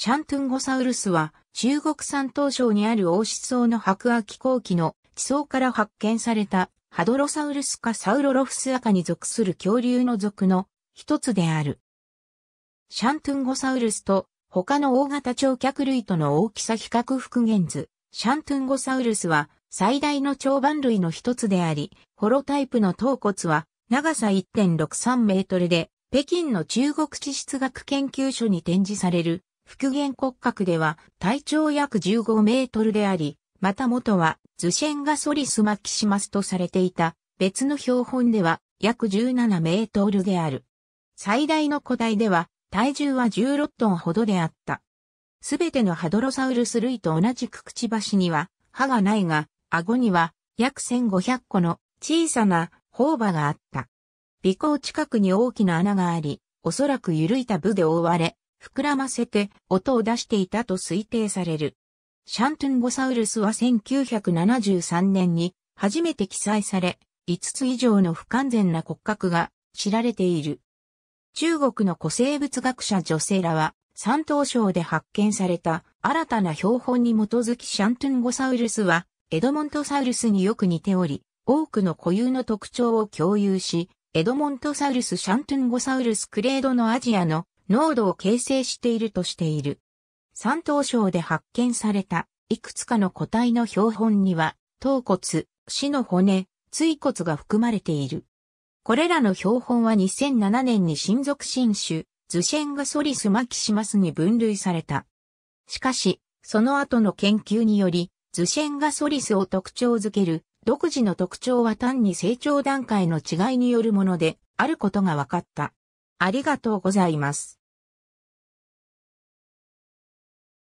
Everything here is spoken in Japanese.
シャントゥンゴサウルスは中国山東省にある王子層の白亜紀後期の地層から発見されたハドロサウルスかサウロロフスアカに属する恐竜の属の一つである。シャントゥンゴサウルスと他の大型長脚類との大きさ比較復元図、シャントゥンゴサウルスは最大の長板類の一つであり、ホロタイプの頭骨は長さ1.63メートルで、北京の中国地質学研究所に展示される復元骨格では体長約15メートルであり、また元はズシェンガソリスマキシマスとされていた別の標本では約17メートルである。最大の古代では体重は16トンほどであった。すべてのハドロサウルス類と同じくくちばしには歯がないが、顎には約1500個の小さな頬場があった。鼻孔近くに大きな穴があり、おそらく緩いた部で覆われ、膨らませて音を出していたと推定される。シャントゥンゴサウルスは1973年に初めて記載され、5つ以上の不完全な骨格が知られている。中国の古生物学者女性らは、山東省で発見された新たな標本に基づきシャントゥンゴサウルスは、エドモントサウルスによく似ており、多くの固有の特徴を共有し、エドモントサウルス・シャントゥンゴサウルス・クレードのアジアの濃度を形成しているとしている。山東省で発見されたいくつかの個体の標本には、頭骨、死の骨、椎骨が含まれている。これらの標本は2007年に新属新種、ズシェンガソリスマキシマスに分類された。しかし、その後の研究により、ズシェンガソリスを特徴づける独自の特徴は単に成長段階の違いによるものであることが分かった。ありがとうございます。